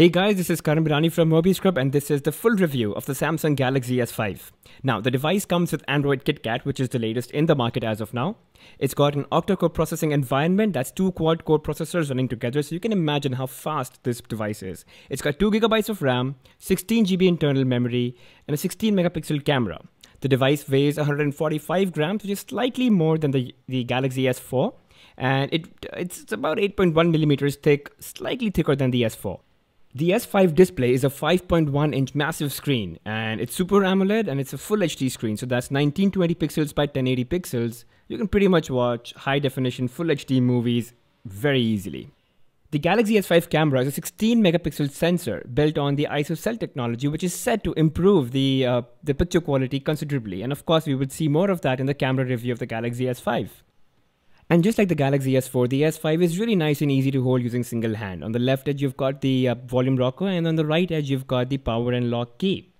Hey guys, this is Karan Birani from MobiScrub and this is the full review of the Samsung Galaxy S5. Now, the device comes with Android KitKat, which is the latest in the market as of now. It's got an octa-core processing environment, that's two quad-core processors running together, so you can imagine how fast this device is. It's got 2GB of RAM, 16GB internal memory, and a 16 megapixel camera. The device weighs 145 grams, which is slightly more than the, the Galaxy S4, and it, it's about 8.1 millimeters thick, slightly thicker than the S4. The S5 display is a 5.1 inch massive screen and it's Super AMOLED and it's a full HD screen. So that's 1920 pixels by 1080 pixels. You can pretty much watch high definition full HD movies very easily. The Galaxy S5 camera is a 16 megapixel sensor built on the ISOCELL technology, which is said to improve the, uh, the picture quality considerably. And of course, we would see more of that in the camera review of the Galaxy S5. And just like the Galaxy S4, the S5 is really nice and easy to hold using single hand. On the left edge, you've got the uh, volume rocker, and on the right edge, you've got the power and lock key.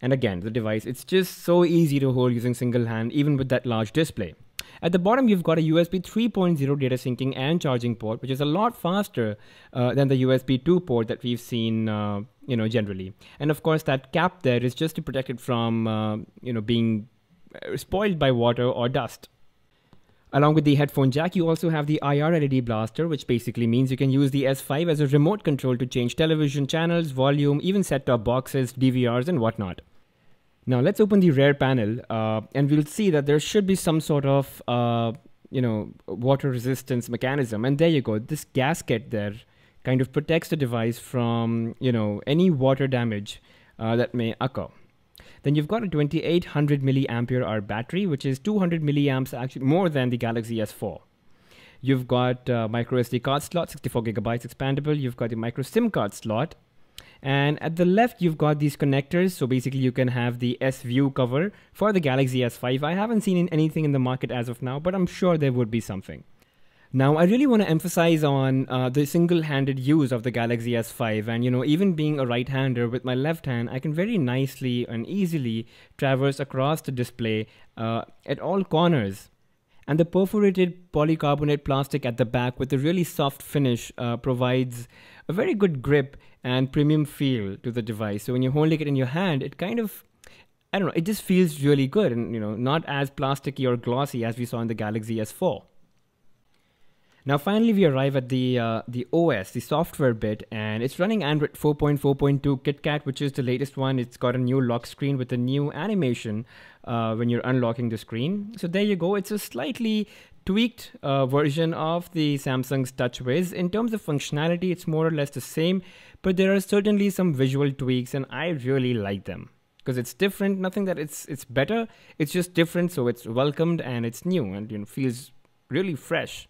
And again, the device, it's just so easy to hold using single hand, even with that large display. At the bottom, you've got a USB 3.0 data syncing and charging port, which is a lot faster uh, than the USB 2 port that we've seen, uh, you know, generally. And of course, that cap there is just to protect it from, uh, you know, being uh, spoiled by water or dust. Along with the headphone jack, you also have the IR LED blaster, which basically means you can use the S5 as a remote control to change television channels, volume, even set-top boxes, DVRs, and whatnot. Now let's open the rear panel, uh, and we'll see that there should be some sort of, uh, you know, water resistance mechanism. And there you go. This gasket there kind of protects the device from, you know, any water damage uh, that may occur. Then you've got a 2800 milliampere hour battery, which is 200 milliamps actually more than the Galaxy S4. You've got uh, micro SD card slot, 64 gigabytes expandable. You've got the micro SIM card slot. And at the left, you've got these connectors. So basically, you can have the S View cover for the Galaxy S5. I haven't seen anything in the market as of now, but I'm sure there would be something. Now, I really want to emphasize on uh, the single-handed use of the Galaxy S5, and you know, even being a right-hander with my left hand, I can very nicely and easily traverse across the display uh, at all corners. And the perforated polycarbonate plastic at the back with a really soft finish uh, provides a very good grip and premium feel to the device. So when you're holding it in your hand, it kind of I don't know, it just feels really good and you know, not as plasticky or glossy as we saw in the Galaxy S4. Now finally we arrive at the uh, the OS, the software bit, and it's running Android 4.4.2 KitKat, which is the latest one. It's got a new lock screen with a new animation uh, when you're unlocking the screen. So there you go. It's a slightly tweaked uh, version of the Samsung's TouchWiz. In terms of functionality, it's more or less the same, but there are certainly some visual tweaks, and I really like them because it's different. Nothing that it's it's better. It's just different, so it's welcomed and it's new and you know feels really fresh.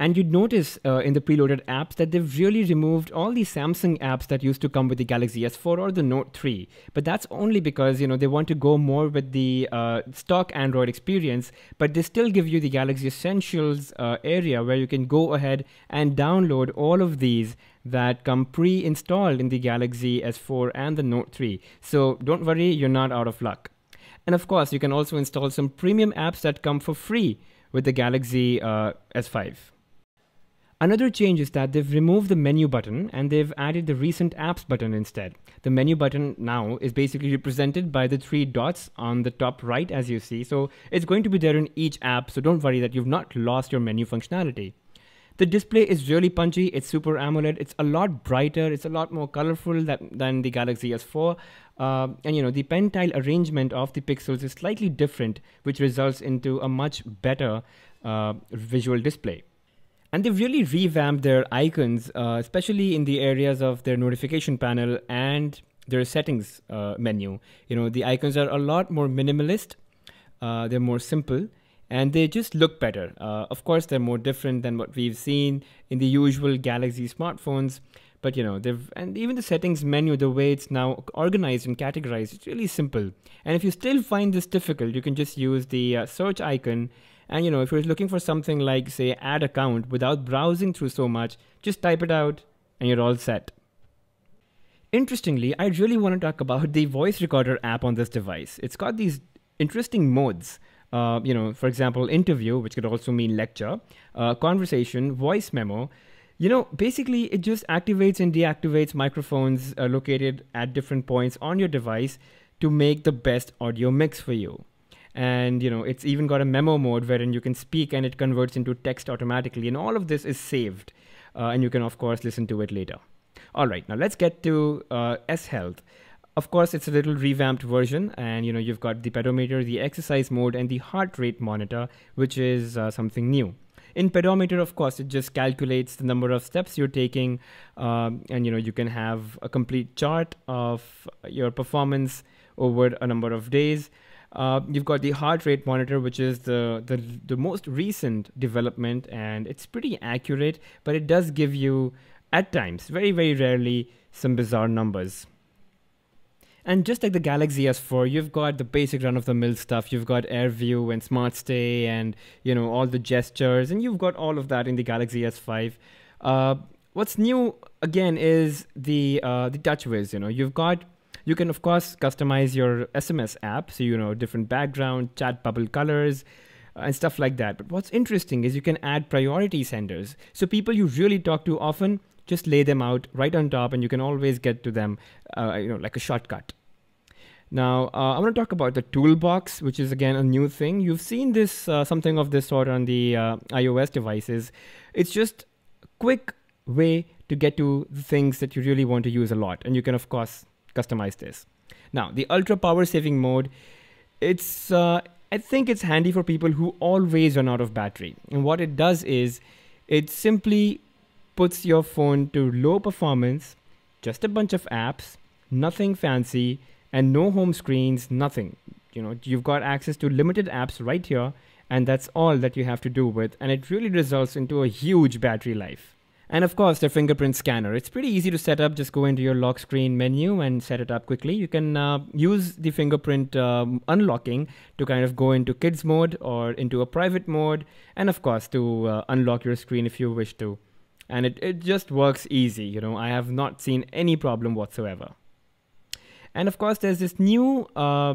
And you'd notice uh, in the preloaded apps that they've really removed all the Samsung apps that used to come with the Galaxy S4 or the Note 3. But that's only because you know they want to go more with the uh, stock Android experience, but they still give you the Galaxy Essentials uh, area where you can go ahead and download all of these that come pre-installed in the Galaxy S4 and the Note 3. So don't worry, you're not out of luck. And of course, you can also install some premium apps that come for free with the Galaxy uh, S5. Another change is that they've removed the menu button and they've added the recent apps button instead. The menu button now is basically represented by the three dots on the top right as you see. So it's going to be there in each app. So don't worry that you've not lost your menu functionality. The display is really punchy. It's Super AMOLED. It's a lot brighter. It's a lot more colorful that, than the Galaxy S4. Uh, and you know the pentile arrangement of the pixels is slightly different, which results into a much better uh, visual display and they've really revamped their icons, uh, especially in the areas of their notification panel and their settings uh, menu. You know, the icons are a lot more minimalist. Uh, they're more simple, and they just look better. Uh, of course, they're more different than what we've seen in the usual Galaxy smartphones. But you know, they've and even the settings menu, the way it's now organized and categorized, it's really simple. And if you still find this difficult, you can just use the uh, search icon and you know, if you're looking for something like, say, add account without browsing through so much, just type it out and you're all set. Interestingly, I really want to talk about the voice recorder app on this device. It's got these interesting modes. Uh, you know, for example, interview, which could also mean lecture, uh, conversation, voice memo. You know, basically, it just activates and deactivates microphones uh, located at different points on your device to make the best audio mix for you. And you know, it's even got a memo mode wherein you can speak and it converts into text automatically. And all of this is saved, uh, and you can of course listen to it later. All right, now let's get to uh, S Health. Of course, it's a little revamped version, and you know you've got the pedometer, the exercise mode, and the heart rate monitor, which is uh, something new. In pedometer, of course, it just calculates the number of steps you're taking, um, and you know you can have a complete chart of your performance over a number of days. Uh, you've got the heart rate monitor, which is the, the the most recent development, and it's pretty accurate, but it does give you, at times, very very rarely, some bizarre numbers. And just like the Galaxy S4, you've got the basic run-of-the-mill stuff. You've got AirView and Smart Stay, and you know all the gestures, and you've got all of that in the Galaxy S5. Uh, what's new again is the uh, the TouchWiz. You know, you've got you can of course customize your SMS app, so you know different background, chat bubble colors, uh, and stuff like that. But what's interesting is you can add priority senders. So people you really talk to often, just lay them out right on top and you can always get to them uh, you know like a shortcut now uh, i want to talk about the toolbox which is again a new thing you've seen this uh, something of this sort on the uh, ios devices it's just a quick way to get to the things that you really want to use a lot and you can of course customize this now the ultra power saving mode it's uh, i think it's handy for people who always run out of battery and what it does is it simply puts your phone to low performance, just a bunch of apps, nothing fancy, and no home screens, nothing. You know, you've got access to limited apps right here, and that's all that you have to do with, and it really results into a huge battery life. And of course, the fingerprint scanner. It's pretty easy to set up. Just go into your lock screen menu and set it up quickly. You can uh, use the fingerprint um, unlocking to kind of go into kids mode or into a private mode, and of course, to uh, unlock your screen if you wish to and it, it just works easy. You know, I have not seen any problem whatsoever. And of course, there's this new uh,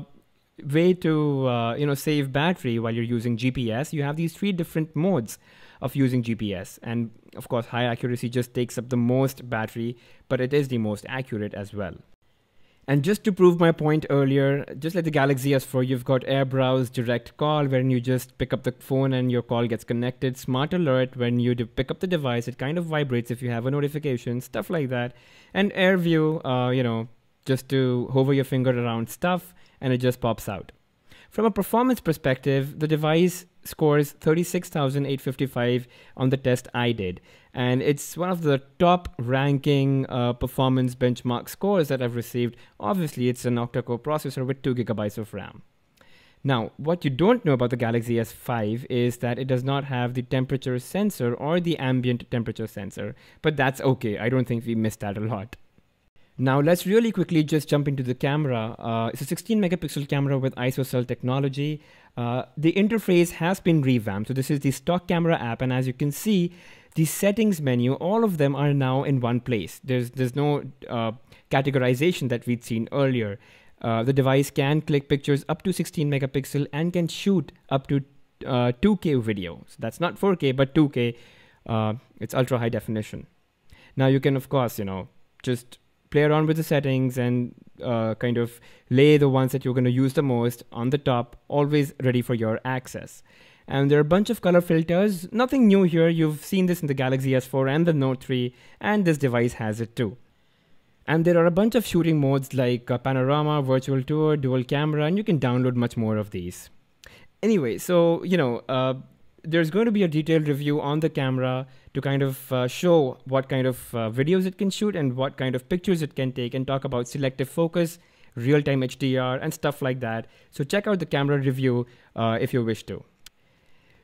way to uh, you know save battery while you're using GPS. You have these three different modes of using GPS, and of course, high accuracy just takes up the most battery, but it is the most accurate as well. And just to prove my point earlier, just like the Galaxy S4, you've got AirBrowse Direct Call, wherein you just pick up the phone and your call gets connected. Smart Alert, when you pick up the device, it kind of vibrates if you have a notification, stuff like that. And AirView, uh, you know, just to hover your finger around stuff and it just pops out. From a performance perspective, the device scores 36,855 on the test I did. And it's one of the top ranking uh, performance benchmark scores that I've received. Obviously, it's an octa core processor with 2 gigabytes of RAM. Now, what you don't know about the Galaxy S5 is that it does not have the temperature sensor or the ambient temperature sensor, but that's okay. I don't think we missed that a lot. Now let's really quickly just jump into the camera. Uh, it's a 16 megapixel camera with ISOCELL technology. Uh, the interface has been revamped. So this is the stock camera app, and as you can see, the settings menu, all of them are now in one place. There's there's no uh, categorization that we'd seen earlier. Uh, the device can click pictures up to 16 megapixel and can shoot up to 2K uh, video. So that's not 4K, but 2K. Uh, it's ultra high definition. Now you can, of course, you know, just play around with the settings and uh, kind of lay the ones that you're going to use the most on the top, always ready for your access. And there are a bunch of color filters. Nothing new here. You've seen this in the Galaxy S4 and the Note 3, and this device has it too. And there are a bunch of shooting modes like uh, panorama, virtual tour, dual camera, and you can download much more of these. Anyway, so, you know, uh, there's going to be a detailed review on the camera to kind of uh, show what kind of uh, videos it can shoot and what kind of pictures it can take and talk about selective focus, real-time HDR, and stuff like that. So check out the camera review uh, if you wish to.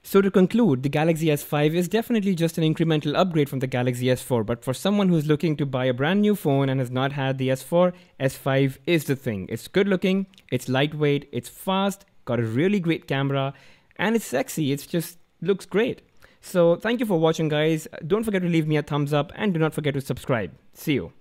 So to conclude, the Galaxy S5 is definitely just an incremental upgrade from the Galaxy S4, but for someone who's looking to buy a brand new phone and has not had the S4, S5 is the thing. It's good looking, it's lightweight, it's fast, got a really great camera, and it's sexy. It's just looks great. So thank you for watching guys. Don't forget to leave me a thumbs up and do not forget to subscribe. See you.